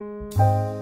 you